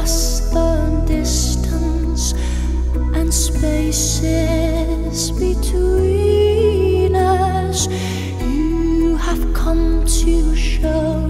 the distance and spaces between us. You have come to show.